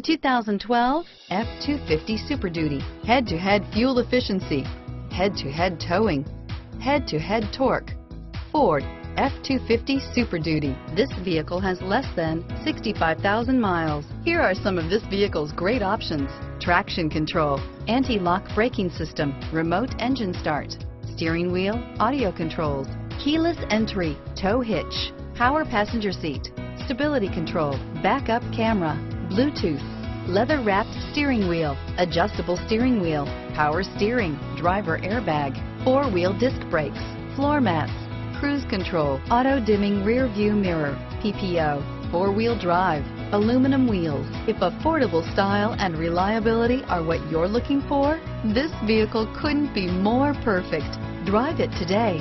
2012 F-250 Super Duty. Head-to-head fuel efficiency, head-to-head towing, head-to-head torque. Ford F-250 Super Duty. This vehicle has less than 65,000 miles. Here are some of this vehicle's great options. Traction control, anti-lock braking system, remote engine start, steering wheel, audio controls, keyless entry, tow hitch, power passenger seat, stability control, backup camera, Bluetooth, leather wrapped steering wheel, adjustable steering wheel, power steering, driver airbag, four wheel disc brakes, floor mats, cruise control, auto dimming rear view mirror, PPO, four wheel drive, aluminum wheels. If affordable style and reliability are what you're looking for, this vehicle couldn't be more perfect. Drive it today.